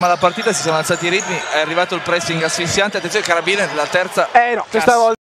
Ma la partita si sono alzati i ritmi, è arrivato il pressing asfissiante, attenzione Carabine, la terza Eh no, questa volta